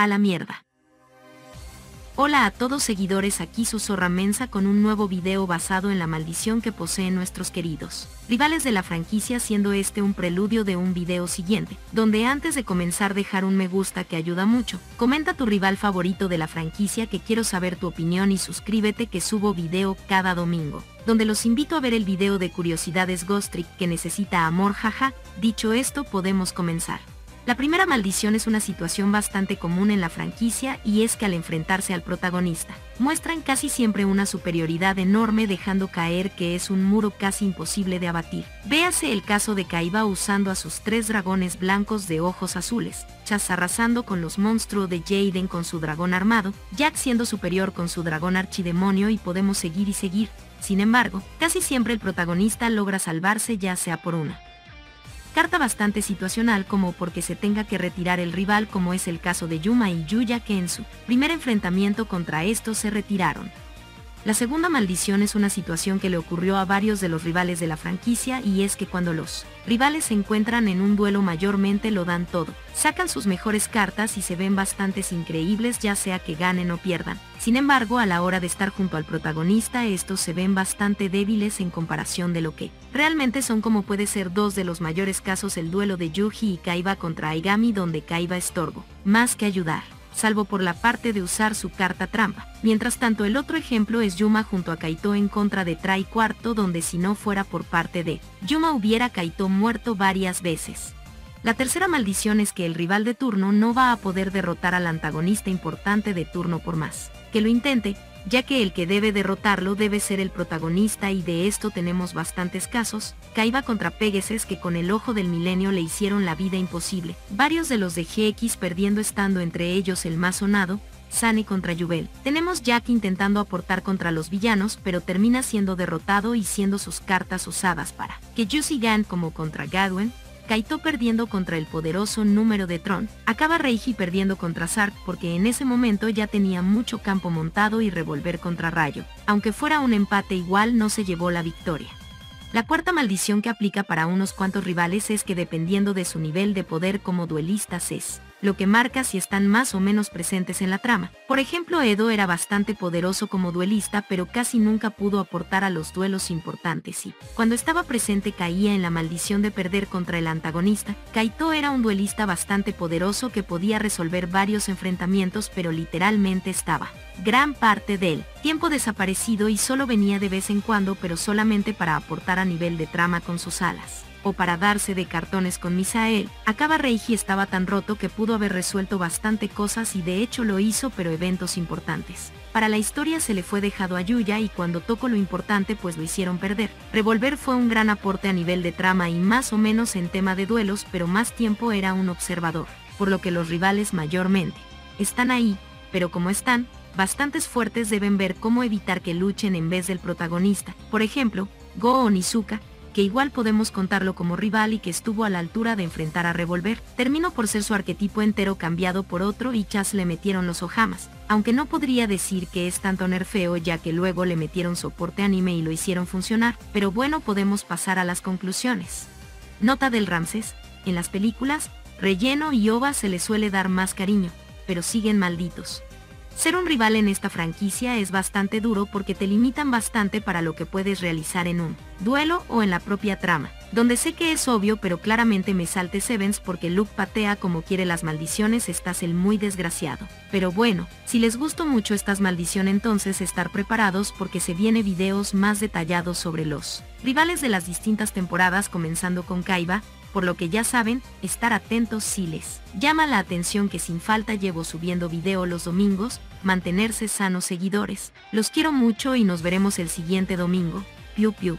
A la mierda. Hola a todos seguidores aquí su zorra mensa con un nuevo video basado en la maldición que poseen nuestros queridos rivales de la franquicia siendo este un preludio de un video siguiente, donde antes de comenzar dejar un me gusta que ayuda mucho, comenta tu rival favorito de la franquicia que quiero saber tu opinión y suscríbete que subo video cada domingo, donde los invito a ver el video de curiosidades Ghostrick que necesita amor jaja, dicho esto podemos comenzar. La primera maldición es una situación bastante común en la franquicia y es que al enfrentarse al protagonista, muestran casi siempre una superioridad enorme dejando caer que es un muro casi imposible de abatir. Véase el caso de Kaiba usando a sus tres dragones blancos de ojos azules, Chas arrasando con los monstruos de Jaden con su dragón armado, Jack siendo superior con su dragón archidemonio y podemos seguir y seguir. Sin embargo, casi siempre el protagonista logra salvarse ya sea por una carta bastante situacional como porque se tenga que retirar el rival como es el caso de Yuma y Yuya que en su primer enfrentamiento contra estos se retiraron. La segunda maldición es una situación que le ocurrió a varios de los rivales de la franquicia y es que cuando los rivales se encuentran en un duelo mayormente lo dan todo, sacan sus mejores cartas y se ven bastantes increíbles ya sea que ganen o pierdan. Sin embargo, a la hora de estar junto al protagonista estos se ven bastante débiles en comparación de lo que realmente son como puede ser dos de los mayores casos el duelo de Yuji y Kaiba contra Aigami donde Kaiba estorbo, más que ayudar salvo por la parte de usar su carta trampa. Mientras tanto el otro ejemplo es Yuma junto a Kaito en contra de Trai Cuarto donde si no fuera por parte de Yuma hubiera Kaito muerto varias veces. La tercera maldición es que el rival de turno no va a poder derrotar al antagonista importante de turno por más que lo intente, ya que el que debe derrotarlo debe ser el protagonista y de esto tenemos bastantes casos, Kaiba contra Pegasus que con el ojo del milenio le hicieron la vida imposible, varios de los de GX perdiendo estando entre ellos el más sonado, Sane contra Yubel. Tenemos Jack intentando aportar contra los villanos, pero termina siendo derrotado y siendo sus cartas usadas para que Juicy Gan como contra Gadwen, Kaito perdiendo contra el poderoso número de Tron, acaba Reiji perdiendo contra Sark porque en ese momento ya tenía mucho campo montado y revolver contra Rayo, aunque fuera un empate igual no se llevó la victoria. La cuarta maldición que aplica para unos cuantos rivales es que dependiendo de su nivel de poder como duelistas es lo que marca si están más o menos presentes en la trama. Por ejemplo, Edo era bastante poderoso como duelista, pero casi nunca pudo aportar a los duelos importantes y, cuando estaba presente caía en la maldición de perder contra el antagonista. Kaito era un duelista bastante poderoso que podía resolver varios enfrentamientos, pero literalmente estaba gran parte del tiempo desaparecido y solo venía de vez en cuando, pero solamente para aportar a nivel de trama con sus alas o para darse de cartones con Misael, acaba Reiji estaba tan roto que pudo haber resuelto bastante cosas y de hecho lo hizo pero eventos importantes. Para la historia se le fue dejado a Yuya y cuando tocó lo importante pues lo hicieron perder. Revolver fue un gran aporte a nivel de trama y más o menos en tema de duelos pero más tiempo era un observador, por lo que los rivales mayormente están ahí, pero como están, bastantes fuertes deben ver cómo evitar que luchen en vez del protagonista. Por ejemplo, Go Onizuka, que igual podemos contarlo como rival y que estuvo a la altura de enfrentar a Revolver, terminó por ser su arquetipo entero cambiado por otro y Chas le metieron los Ojamas, aunque no podría decir que es tanto nerfeo ya que luego le metieron soporte anime y lo hicieron funcionar, pero bueno podemos pasar a las conclusiones. Nota del Ramses, en las películas, Relleno y Ova se le suele dar más cariño, pero siguen malditos. Ser un rival en esta franquicia es bastante duro porque te limitan bastante para lo que puedes realizar en un duelo o en la propia trama, donde sé que es obvio pero claramente me salte Sevens porque Luke patea como quiere las maldiciones estás el muy desgraciado. Pero bueno, si les gustó mucho estas maldiciones entonces estar preparados porque se viene videos más detallados sobre los rivales de las distintas temporadas comenzando con Kaiba, por lo que ya saben, estar atentos si les llama la atención que sin falta llevo subiendo video los domingos, mantenerse sanos seguidores. Los quiero mucho y nos veremos el siguiente domingo. Piu piu.